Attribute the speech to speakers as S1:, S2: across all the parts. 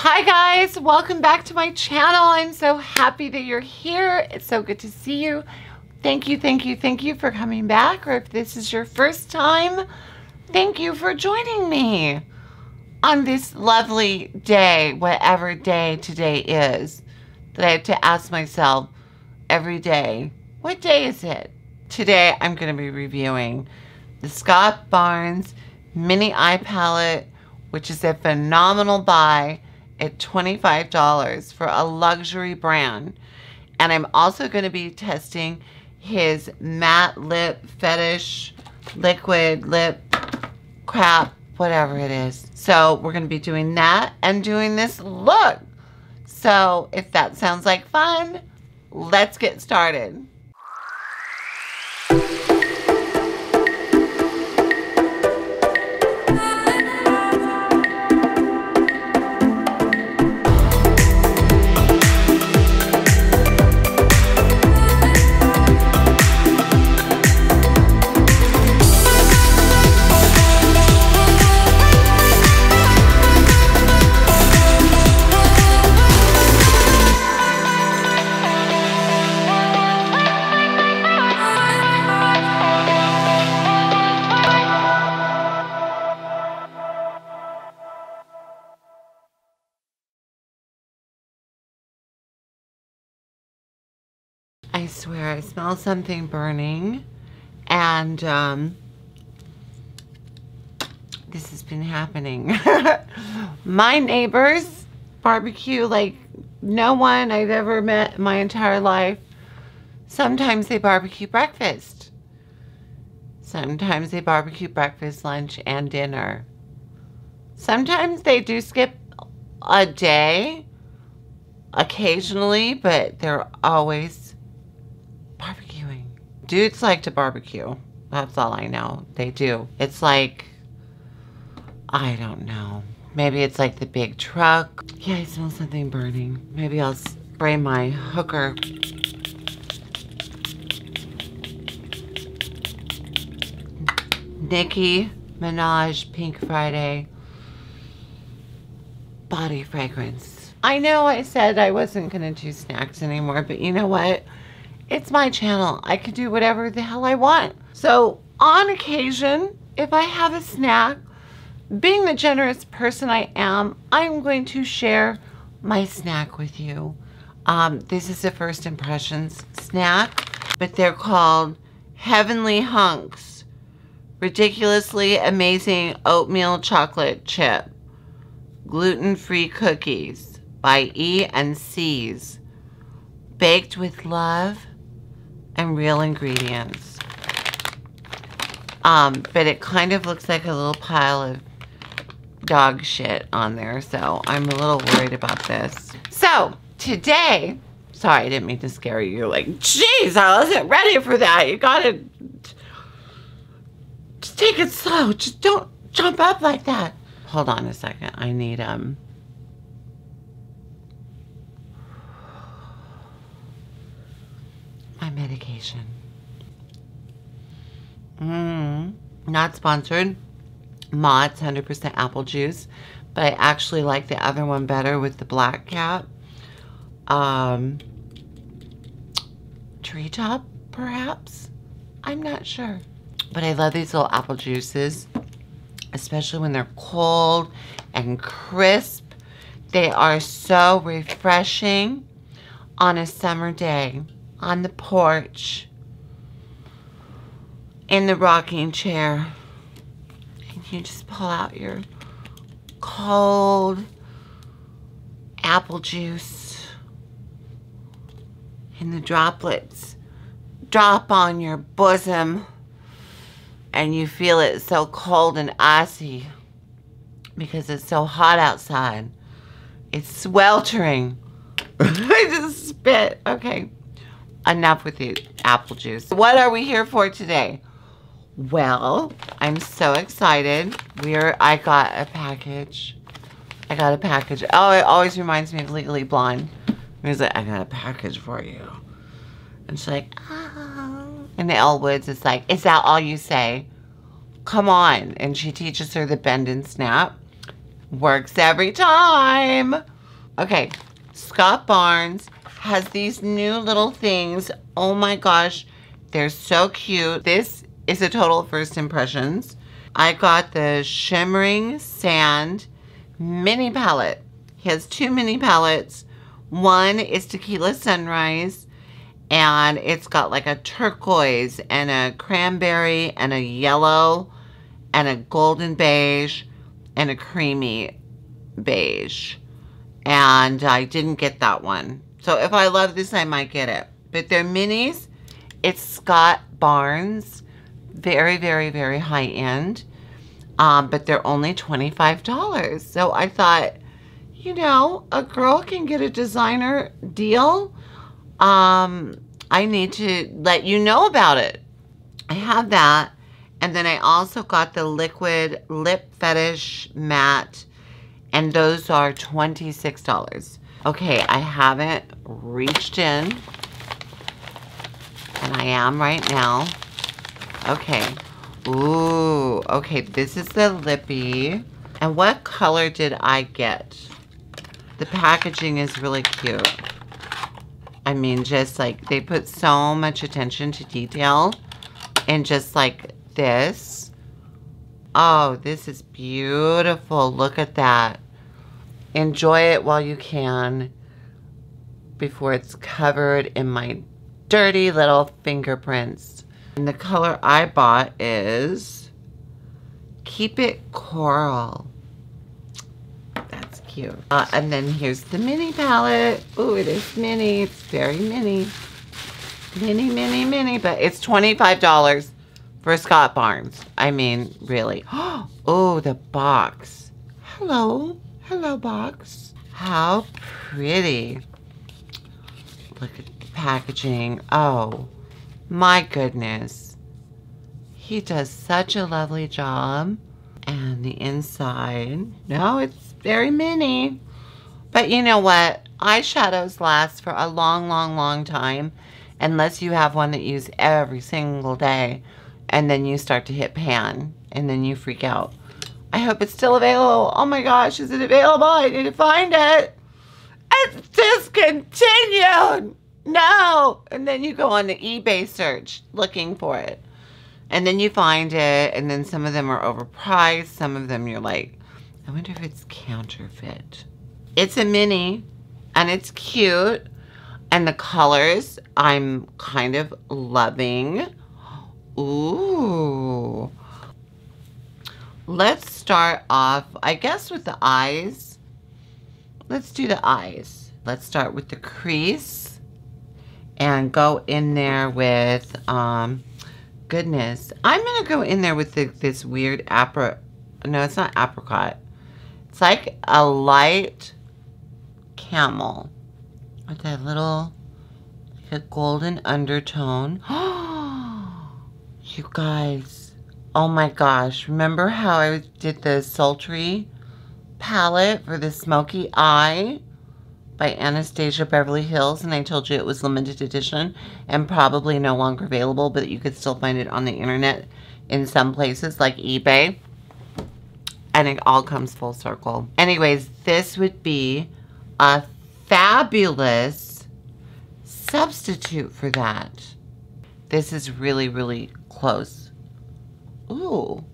S1: Hi guys, welcome back to my channel. I'm so happy that you're here. It's so good to see you. Thank you, thank you, thank you for coming back. Or if this is your first time, thank you for joining me on this lovely day, whatever day today is, that I have to ask myself every day, what day is it? Today I'm going to be reviewing the Scott Barnes Mini Eye Palette, which is a phenomenal buy at $25 for a luxury brand. And I'm also going to be testing his matte lip fetish liquid lip crap, whatever it is. So we're going to be doing that and doing this look. So if that sounds like fun, let's get started. Swear I smell something burning and um, this has been happening. my neighbors barbecue like no one I've ever met my entire life. Sometimes they barbecue breakfast. Sometimes they barbecue breakfast, lunch, and dinner. Sometimes they do skip a day occasionally, but they're always. Dudes like to barbecue. That's all I know. They do. It's like, I don't know. Maybe it's like the big truck. Yeah, I smell something burning. Maybe I'll spray my hooker. Nicki Minaj Pink Friday body fragrance. I know I said I wasn't going to do snacks anymore, but you know what? It's my channel. I can do whatever the hell I want. So on occasion, if I have a snack, being the generous person I am, I'm going to share my snack with you. Um, this is a first impressions snack, but they're called Heavenly Hunks. Ridiculously amazing oatmeal chocolate chip. Gluten-free cookies by E and C's. Baked with love and real ingredients. Um, but it kind of looks like a little pile of dog shit on there, so I'm a little worried about this. So, today, sorry, I didn't mean to scare you. You're like, jeez, I wasn't ready for that. You gotta, just take it slow. Just don't jump up like that. Hold on a second. I need, um, my medication. Mmm. Not sponsored. Mott's 100% apple juice. But I actually like the other one better with the black cap. Um, Tree Top, perhaps? I'm not sure. But I love these little apple juices. Especially when they're cold and crisp. They are so refreshing on a summer day on the porch in the rocking chair and you just pull out your cold apple juice and the droplets drop on your bosom and you feel it so cold and icy because it's so hot outside. It's sweltering. I just spit. Okay enough with the apple juice. What are we here for today? Well, I'm so excited. We're, I got a package. I got a package. Oh, it always reminds me of Legally Blonde. He's like, I got a package for you. And she's like, oh. And the Woods is like, is that all you say? Come on. And she teaches her the bend and snap. Works every time. Okay, Scott Barnes has these new little things. Oh my gosh, they're so cute. This is a total first impressions. I got the Shimmering Sand mini palette. He has two mini palettes. One is Tequila Sunrise, and it's got like a turquoise and a cranberry and a yellow and a golden beige and a creamy beige. And I didn't get that one. So if I love this, I might get it. But they're minis. It's Scott Barnes. Very, very, very high end. Um, but they're only $25. So I thought, you know, a girl can get a designer deal. Um, I need to let you know about it. I have that. And then I also got the liquid lip fetish matte. And those are $26. Okay, I haven't reached in. And I am right now. Okay. Ooh, okay, this is the lippy. And what color did I get? The packaging is really cute. I mean, just like, they put so much attention to detail. And just like this. Oh, this is beautiful. Look at that. Enjoy it while you can before it's covered in my dirty little fingerprints. And the color I bought is Keep It Coral. That's cute. Uh, and then here's the mini palette. Oh, it is mini. It's very mini. Mini, mini, mini. But it's $25 for Scott Barnes. I mean, really. Oh, the box. Hello. Hello, box. How pretty. Look at the packaging. Oh, my goodness. He does such a lovely job. And the inside, no, it's very mini. But you know what? Eyeshadows last for a long, long, long time. Unless you have one that you use every single day. And then you start to hit pan. And then you freak out. I hope it's still available. Oh my gosh, is it available? I need to find it. It's discontinued. No. And then you go on the eBay search looking for it. And then you find it. And then some of them are overpriced. Some of them you're like, I wonder if it's counterfeit. It's a mini and it's cute. And the colors I'm kind of loving. Ooh. Let's start off, I guess, with the eyes. Let's do the eyes. Let's start with the crease and go in there with, um, goodness. I'm going to go in there with the, this weird apricot. No, it's not apricot. It's like a light camel with a little, like a golden undertone. Oh you guys Oh my gosh. Remember how I did the sultry palette for the smoky eye by Anastasia Beverly Hills and I told you it was limited edition and probably no longer available but you could still find it on the internet in some places like eBay and it all comes full circle. Anyways, this would be a fabulous substitute for that. This is really, really close. Ooh.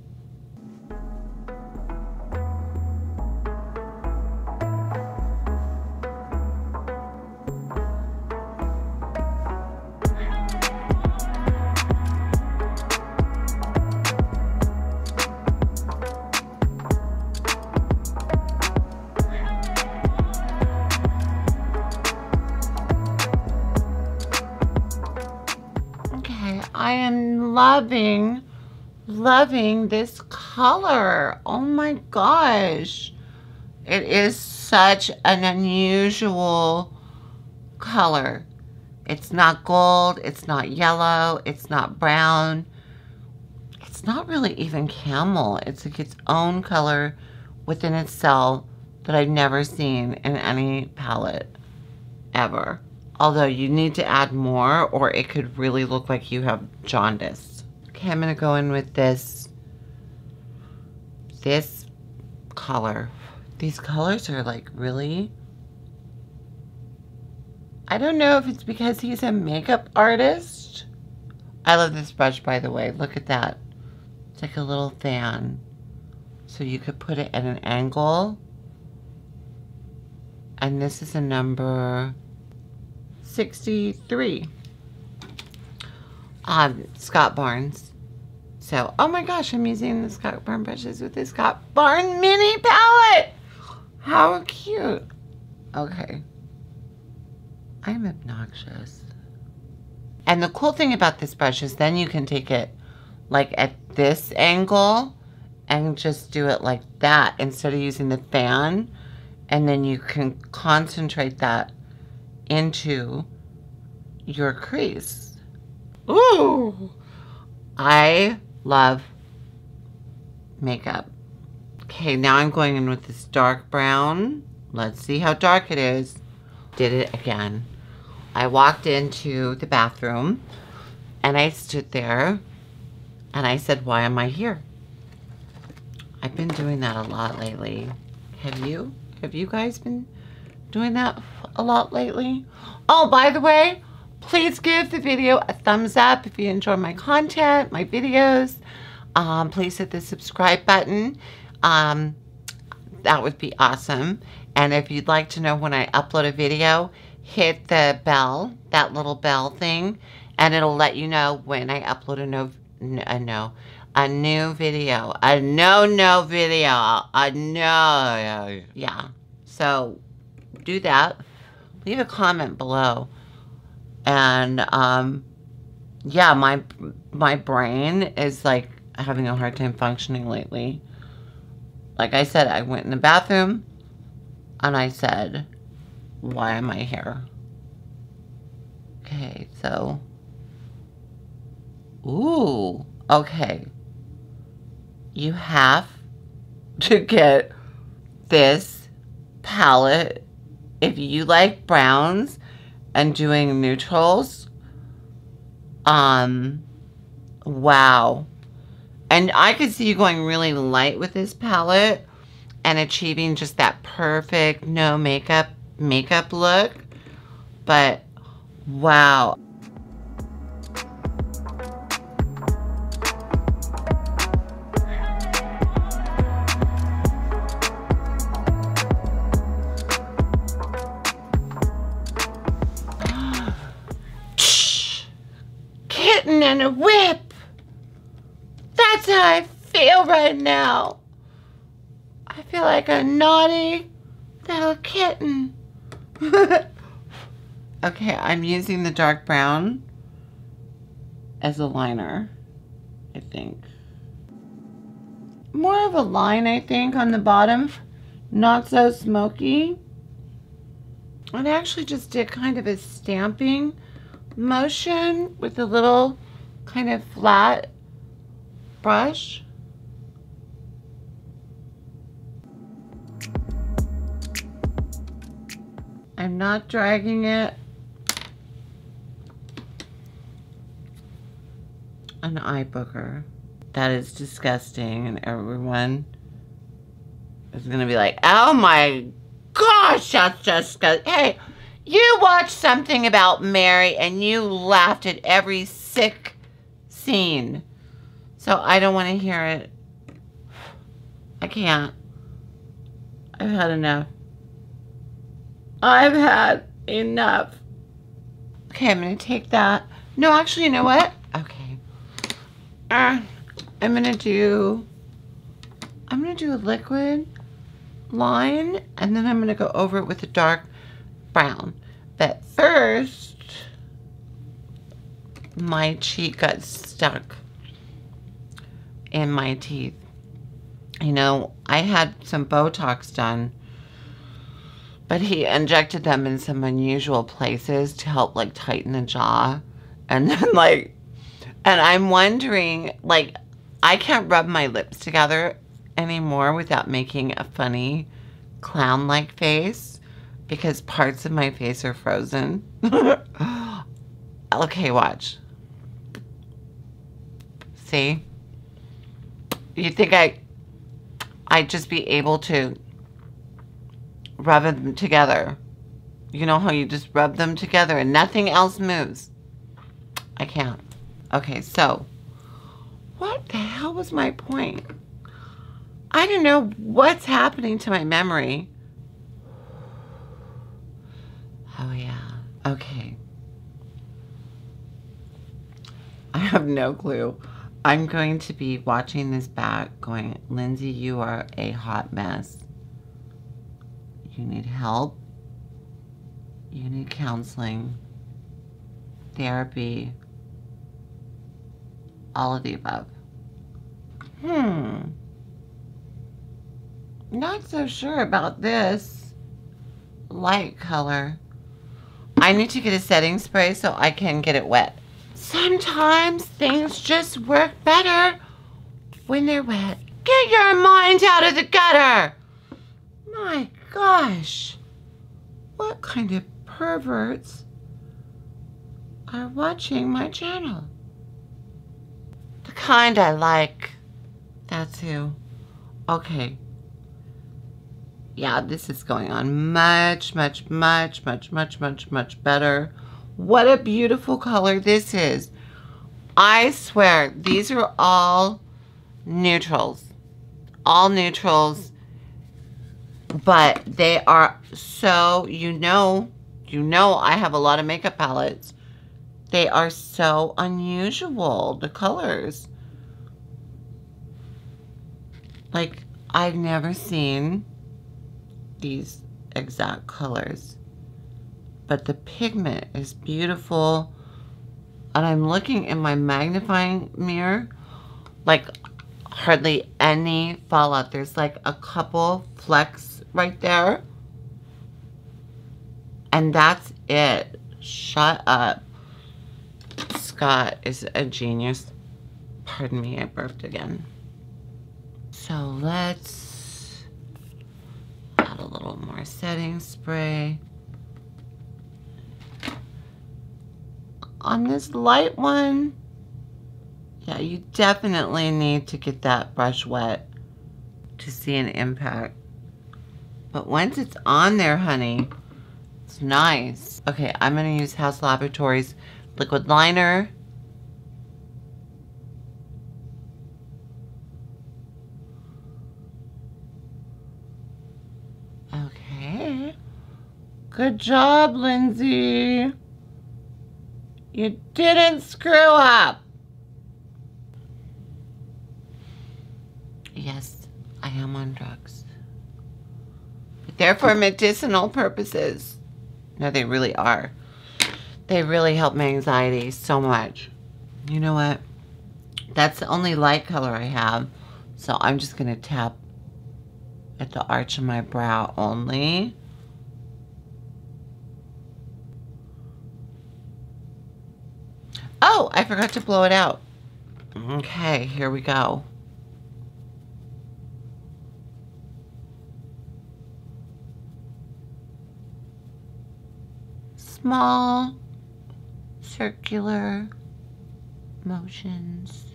S1: Okay, I am loving loving this color. Oh my gosh. It is such an unusual color. It's not gold. It's not yellow. It's not brown. It's not really even camel. It's like its own color within itself that I've never seen in any palette ever. Although you need to add more or it could really look like you have jaundice. Okay, I'm going to go in with this, this color. These colors are like really... I don't know if it's because he's a makeup artist. I love this brush, by the way. Look at that. It's like a little fan. So you could put it at an angle. And this is a number 63. Um, Scott Barnes. So, oh my gosh, I'm using the Scott Barnes brushes with the Scott Barnes mini palette. How cute. Okay. I'm obnoxious. And the cool thing about this brush is then you can take it like at this angle and just do it like that instead of using the fan. And then you can concentrate that into your crease. Ooh! I love makeup. Okay, now I'm going in with this dark brown. Let's see how dark it is. Did it again. I walked into the bathroom and I stood there and I said, why am I here? I've been doing that a lot lately. Have you? Have you guys been doing that a lot lately? Oh, by the way, please give the video a thumbs up if you enjoy my content, my videos. Um, please hit the subscribe button. Um, that would be awesome. And if you'd like to know when I upload a video, hit the bell, that little bell thing, and it'll let you know when I upload a no, a no, a new video, a no no video, a no, yeah. So do that. Leave a comment below, and um, yeah, my my brain is like having a hard time functioning lately. Like I said, I went in the bathroom, and I said, why am I here? Okay, so. Ooh, okay. You have to get this palette if you like browns and doing neutrals. Um, wow. And I could see you going really light with this palette and achieving just that perfect no makeup makeup look. But wow. Feel like a naughty little kitten. okay, I'm using the dark brown as a liner, I think. More of a line, I think, on the bottom. Not so smoky. I actually just did kind of a stamping motion with a little kind of flat brush. I'm not dragging it. An eye booger. That is disgusting and everyone is going to be like, oh my gosh, that's disgusting. Hey, you watched something about Mary and you laughed at every sick scene. So I don't want to hear it. I can't. I've had enough. I've had enough. Okay, I'm going to take that. No, actually, you know what? Okay. Uh, I'm going to do, I'm going to do a liquid line, and then I'm going to go over it with a dark brown. But first, my cheek got stuck in my teeth. You know, I had some Botox done but he injected them in some unusual places to help like tighten the jaw. And then like, and I'm wondering, like, I can't rub my lips together anymore without making a funny clown-like face because parts of my face are frozen. okay, watch. See? You think I, I'd just be able to rub them together. You know how you just rub them together and nothing else moves. I can't. Okay, so what the hell was my point? I don't know what's happening to my memory. Oh, yeah. Okay. I have no clue. I'm going to be watching this back going, Lindsay, you are a hot mess. You need help. You need counseling, therapy, all of the above. Hmm. Not so sure about this light color. I need to get a setting spray so I can get it wet. Sometimes things just work better when they're wet. Get your mind out of the gutter! My gosh. What kind of perverts are watching my channel? The kind I like. That's who. Okay. Yeah, this is going on much, much, much, much, much, much, much better. What a beautiful color this is. I swear, these are all neutrals. All neutrals. But they are so, you know, you know I have a lot of makeup palettes. They are so unusual, the colors. Like, I've never seen these exact colors. But the pigment is beautiful. And I'm looking in my magnifying mirror, like hardly any fallout. There's like a couple flecks right there. And that's it. Shut up. Scott is a genius. Pardon me, I burped again. So let's add a little more setting spray. On this light one, yeah, you definitely need to get that brush wet to see an impact. But once it's on there, honey, it's nice. Okay, I'm going to use Haus Laboratories liquid liner. Okay. Good job, Lindsay. You didn't screw up. Yes, I am on drugs. They're for medicinal purposes. No, they really are. They really help my anxiety so much. You know what? That's the only light color I have. So I'm just going to tap at the arch of my brow only. Oh, I forgot to blow it out. Mm-hmm. Okay, here we go. Small circular motions.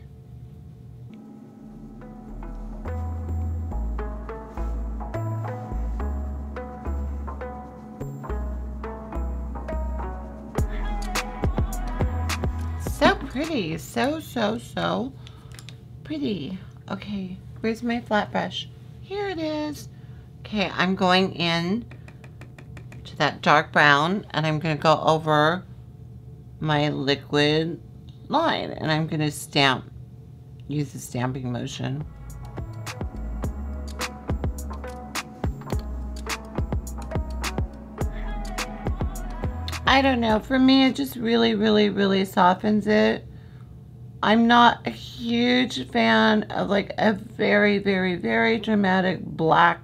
S1: So pretty. So, so, so pretty. Okay, where's my flat brush? Here it is. Okay, I'm going in that dark brown and I'm going to go over my liquid line and I'm going to stamp, use the stamping motion. I don't know. For me, it just really, really, really softens it. I'm not a huge fan of like a very, very, very dramatic black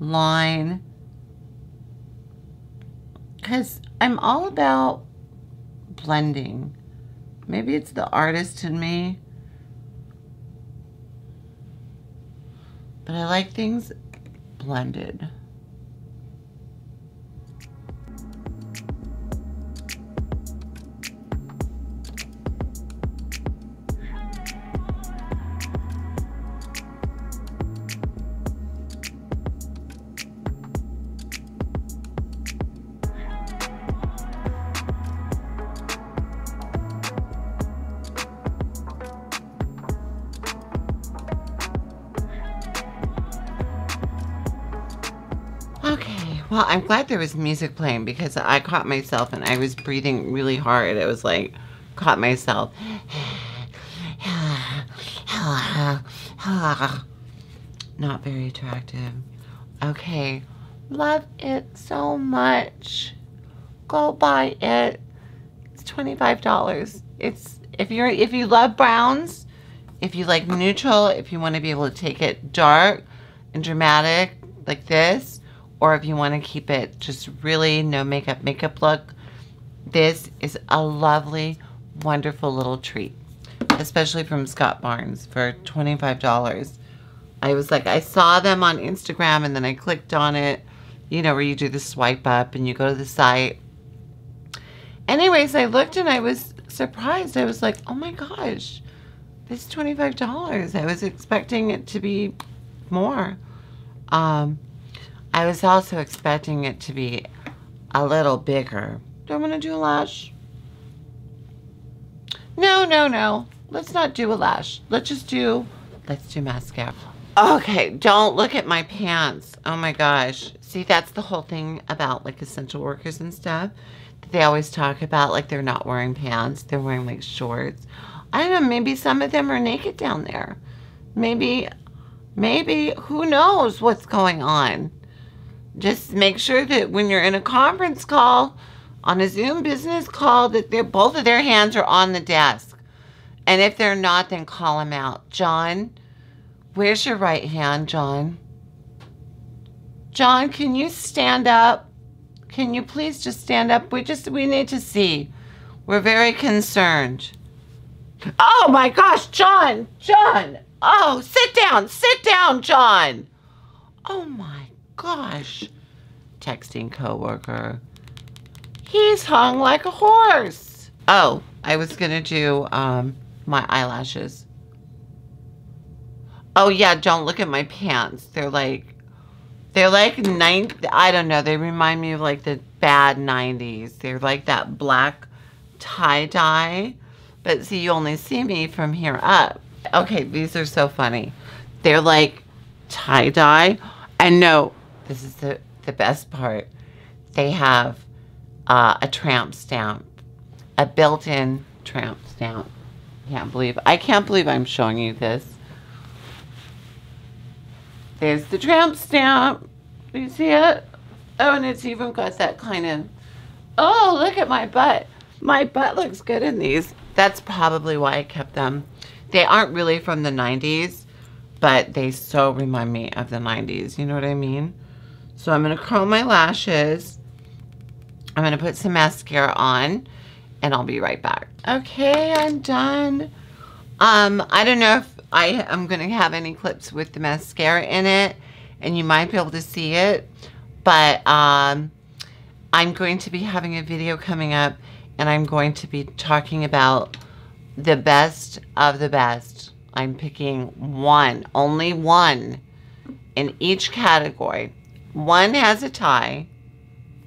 S1: line. Because I'm all about blending. Maybe it's the artist in me. But I like things blended. I'm glad there was music playing because I caught myself and I was breathing really hard. It was like, caught myself. Not very attractive. Okay. Love it so much. Go buy it. It's $25. It's if you're if you love browns, if you like neutral, if you want to be able to take it dark and dramatic like this, or if you want to keep it just really no makeup makeup look, this is a lovely, wonderful little treat, especially from Scott Barnes for $25. I was like, I saw them on Instagram and then I clicked on it, you know, where you do the swipe up and you go to the site. Anyways, I looked and I was surprised. I was like, oh my gosh, this is $25. I was expecting it to be more. Um, I was also expecting it to be a little bigger. Do I want to do a lash? No, no, no. Let's not do a lash. Let's just do, let's do mascara. Okay, don't look at my pants. Oh my gosh. See, that's the whole thing about like essential workers and stuff. They always talk about like they're not wearing pants. They're wearing like shorts. I don't know, maybe some of them are naked down there. Maybe, maybe, who knows what's going on. Just make sure that when you're in a conference call, on a Zoom business call, that they're, both of their hands are on the desk. And if they're not, then call them out. John, where's your right hand, John? John, can you stand up? Can you please just stand up? We just, we need to see. We're very concerned. Oh my gosh, John, John. Oh, sit down, sit down, John. Oh my gosh. Texting coworker. He's hung like a horse. Oh, I was gonna do um, my eyelashes. Oh yeah, don't look at my pants. They're like, they're like nine. I don't know. They remind me of like the bad '90s. They're like that black tie dye. But see, you only see me from here up. Okay, these are so funny. They're like tie dye, and no, this is the the best part. They have uh, a tramp stamp, a built-in tramp stamp. Can't believe I can't believe I'm showing you this. There's the tramp stamp. Do you see it? Oh, and it's even got that kind of. Oh, look at my butt. My butt looks good in these. That's probably why I kept them. They aren't really from the 90s, but they so remind me of the 90s. You know what I mean? So I'm going to curl my lashes. I'm going to put some mascara on and I'll be right back. Okay, I'm done. Um, I don't know if I am going to have any clips with the mascara in it and you might be able to see it, but um, I'm going to be having a video coming up and I'm going to be talking about the best of the best. I'm picking one, only one in each category one has a tie.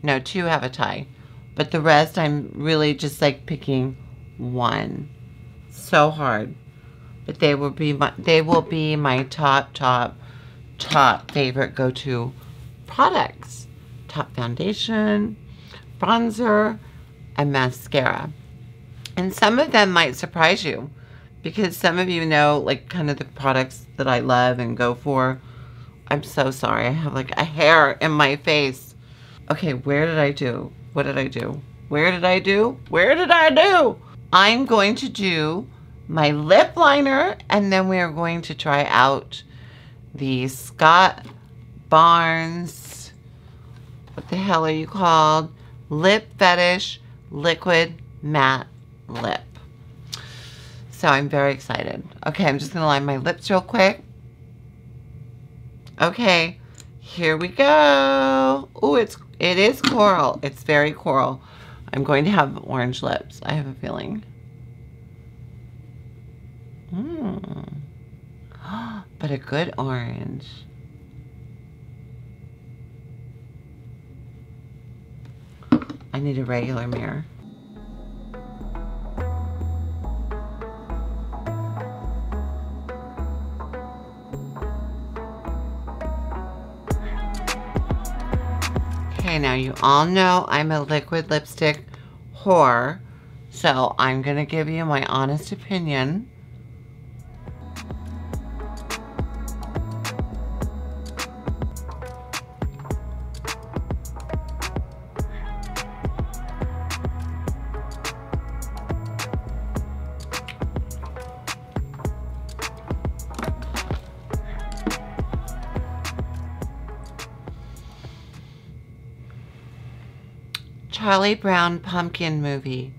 S1: No, two have a tie. But the rest, I'm really just like picking one. So hard. But they will be my, they will be my top, top, top favorite go-to products. Top foundation, bronzer, and mascara. And some of them might surprise you because some of you know like kind of the products that I love and go for. I'm so sorry. I have like a hair in my face. Okay, where did I do? What did I do? Where did I do? Where did I do? I'm going to do my lip liner and then we are going to try out the Scott Barnes, what the hell are you called? Lip Fetish Liquid Matte Lip. So I'm very excited. Okay, I'm just gonna line my lips real quick. Okay, here we go. Oh, it's it is coral. It's very coral. I'm going to have orange lips. I have a feeling. Hmm. But a good orange. I need a regular mirror. Okay, now you all know I'm a liquid lipstick whore, so I'm going to give you my honest opinion. Charlie Brown Pumpkin movie.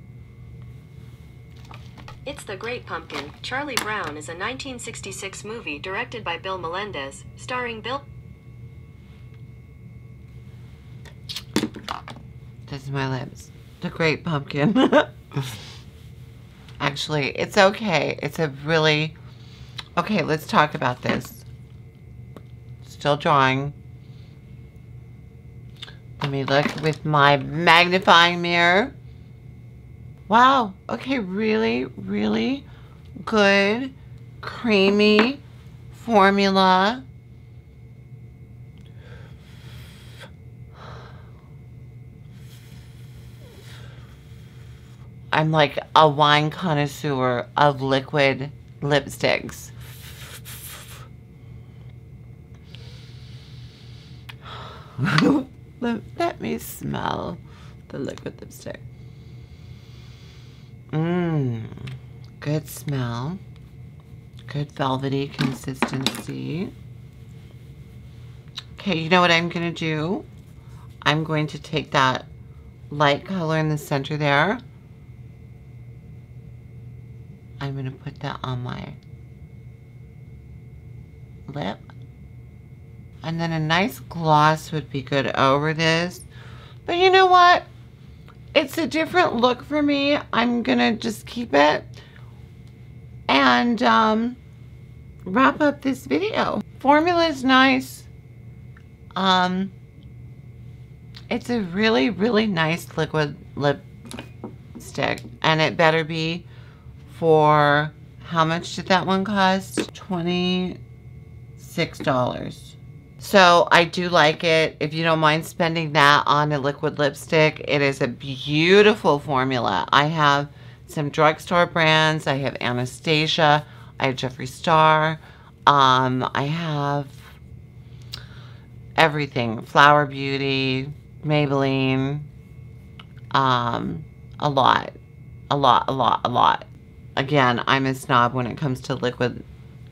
S2: It's The Great Pumpkin. Charlie Brown is a 1966 movie directed by Bill Melendez, starring Bill.
S1: This is my lips. The Great Pumpkin. Actually, it's okay. It's a really... Okay, let's talk about this. Still drawing. Let me look with my magnifying mirror. Wow. Okay, really, really good, creamy formula. I'm like a wine connoisseur of liquid lipsticks. let, let me smell the liquid lipstick. Mmm, good smell. Good velvety consistency. Okay, you know what I'm going to do? I'm going to take that light color in the center there. I'm going to put that on my lip. And then a nice gloss would be good over this. But you know what? It's a different look for me. I'm going to just keep it and um, wrap up this video. Formula is nice. Um, it's a really, really nice liquid lipstick. And it better be for, how much did that one cost? $26. So I do like it. If you don't mind spending that on a liquid lipstick, it is a beautiful formula. I have some drugstore brands. I have Anastasia. I have Jeffree Star. Um, I have everything. Flower Beauty, Maybelline. Um, a lot. A lot, a lot, a lot. Again, I'm a snob when it comes to liquid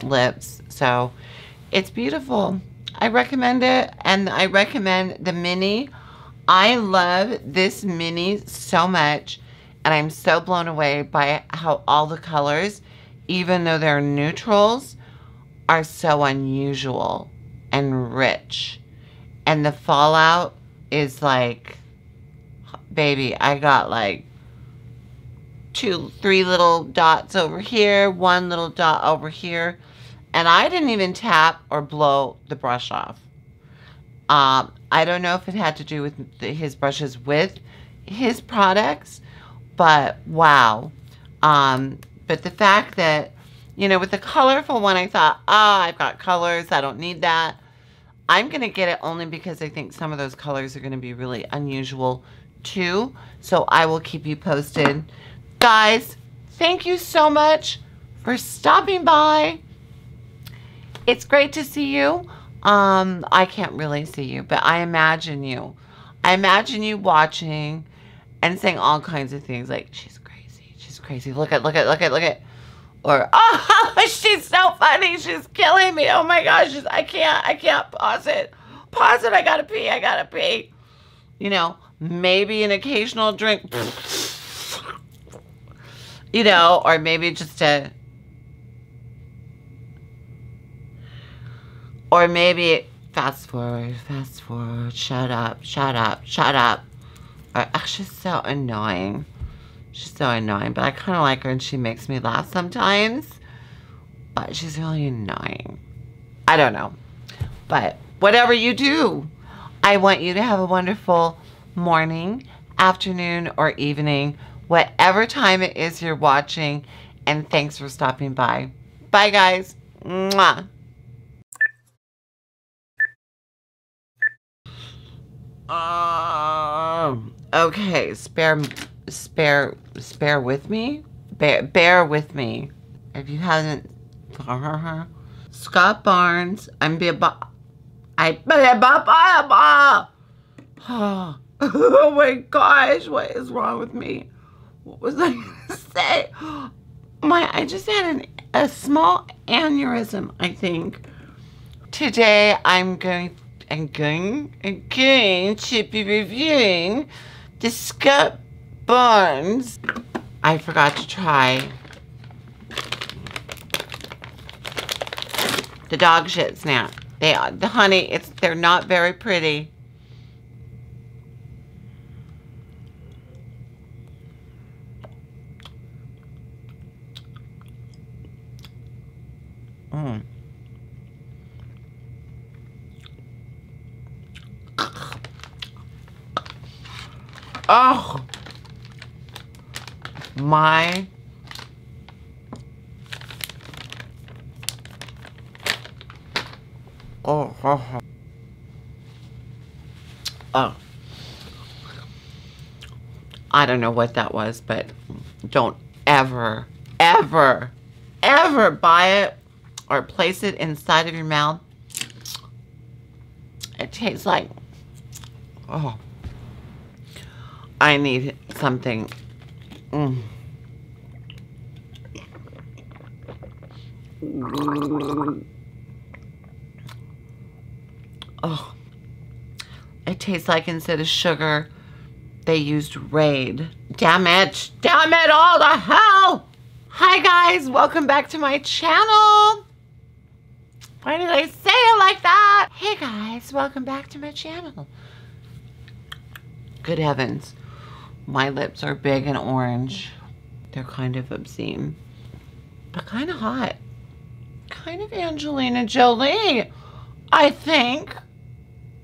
S1: lips. So it's beautiful. I recommend it and I recommend the mini. I love this mini so much and I'm so blown away by how all the colors, even though they're neutrals, are so unusual and rich. And the fallout is like, baby, I got like two, three little dots over here, one little dot over here. And I didn't even tap or blow the brush off. Um, I don't know if it had to do with the, his brushes with his products, but wow. Um, but the fact that, you know, with the colorful one, I thought, ah, oh, I've got colors. I don't need that. I'm going to get it only because I think some of those colors are going to be really unusual too. So I will keep you posted. Guys, thank you so much for stopping by. It's great to see you. Um, I can't really see you, but I imagine you. I imagine you watching and saying all kinds of things like, she's crazy, she's crazy. Look at, look at, look at, look at. Or, oh, she's so funny. She's killing me. Oh my gosh, she's, I can't, I can't pause it. Pause it. I gotta pee. I gotta pee. You know, maybe an occasional drink. you know, or maybe just a Or maybe fast forward, fast forward, shut up, shut up, shut up. Or, ugh, she's so annoying. She's so annoying, but I kind of like her and she makes me laugh sometimes. But she's really annoying. I don't know. But whatever you do, I want you to have a wonderful morning, afternoon, or evening, whatever time it is you're watching. And thanks for stopping by. Bye, guys. Mwah. Um, okay, spare, spare, spare with me. Bear, bear with me. If you haven't, Scott Barnes. I'm be a I oh my gosh, what is wrong with me? What was I gonna say? My, I just had an, a small aneurysm, I think. Today I'm going I'm going, I'm to be reviewing the Scott Barnes. I forgot to try the dog shit snap. They are the honey, it's they're not very pretty. Mm. Oh, my oh, oh, oh, oh. I don't know what that was, but don't ever, ever, ever buy it or place it inside of your mouth. It tastes like, oh. I need something. Mm. Oh, it tastes like instead of sugar, they used Raid. Damn it! Damn it all the hell! Hi guys, welcome back to my channel. Why did I say it like that? Hey guys, welcome back to my channel. Good heavens. My lips are big and orange. They're kind of obscene, but kind of hot. Kind of Angelina Jolie, I think.